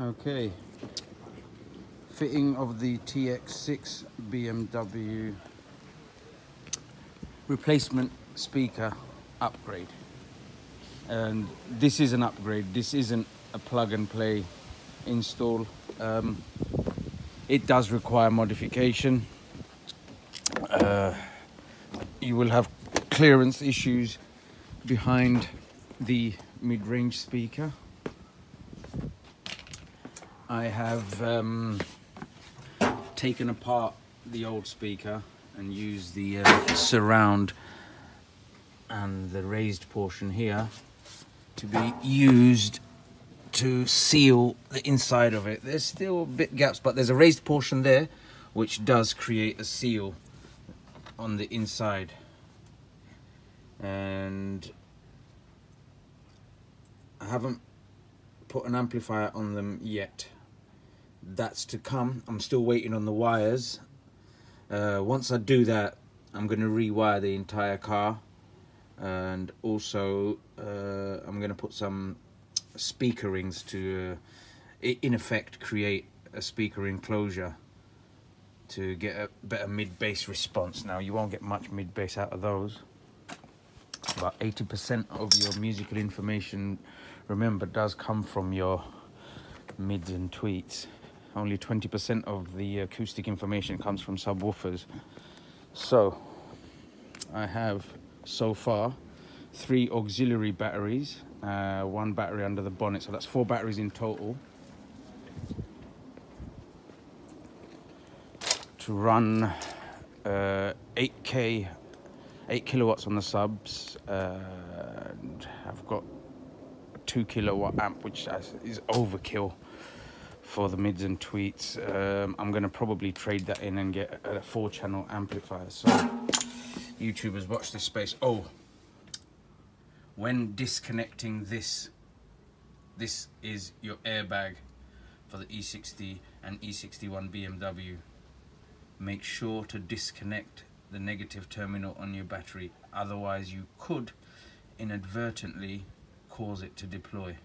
Okay. Fitting of the TX6 BMW replacement speaker upgrade. And this is an upgrade. This isn't a plug and play install. Um, it does require modification. Uh, you will have clearance issues behind the mid-range speaker. I have um, taken apart the old speaker and used the uh, surround and the raised portion here to be used to seal the inside of it. There's still a bit gaps, but there's a raised portion there which does create a seal on the inside. And I haven't put an amplifier on them yet that's to come. I'm still waiting on the wires. Uh, once I do that, I'm going to rewire the entire car. And also, uh, I'm going to put some speaker rings to, uh, in effect, create a speaker enclosure to get a better mid-bass response. Now, you won't get much mid-bass out of those. About 80% of your musical information, remember, does come from your mids and tweets only 20% of the acoustic information comes from subwoofers. So I have so far three auxiliary batteries, uh, one battery under the bonnet, so that's four batteries in total. To run uh, 8k, 8 kilowatts on the subs, uh, and I've got a 2 kilowatt amp, which is overkill for the mids and tweets. Um, I'm going to probably trade that in and get a, a four channel amplifier. So YouTubers watch this space. Oh, when disconnecting this, this is your airbag for the E60 and E61 BMW. Make sure to disconnect the negative terminal on your battery. Otherwise you could inadvertently cause it to deploy.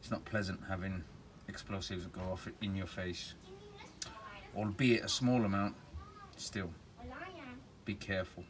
It's not pleasant having explosives go off in your face. Albeit a small amount, still. Be careful.